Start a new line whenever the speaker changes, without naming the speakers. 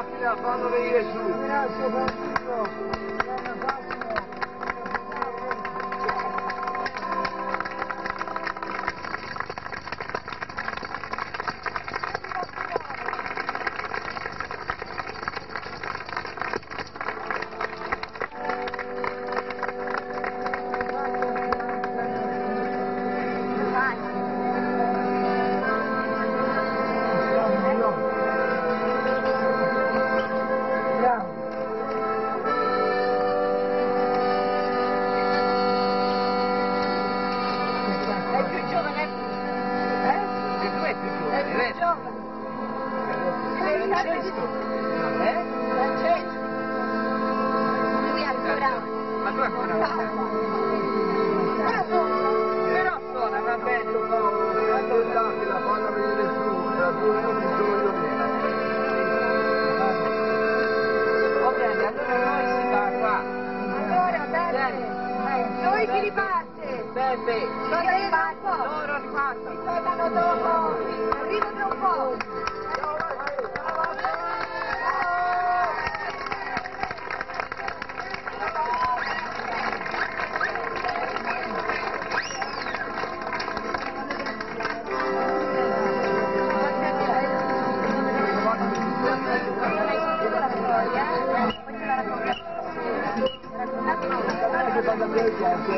Eh,
Daffina, fanno venire su.
Grazie Francesco.
È
Francesco. Eh?
Francesco. Lui ancora.
Ma tu ancora Però suona, va bene, quando Daffina fanno venire su, due minuti sono io viene. Va bene, allora noi si va qua.
Allora, Beppe, noi chi riparte?
Beppe,
Noi riparte.
loro ripartono.
Tornano dopo. Arrivo tra un po'. 感觉。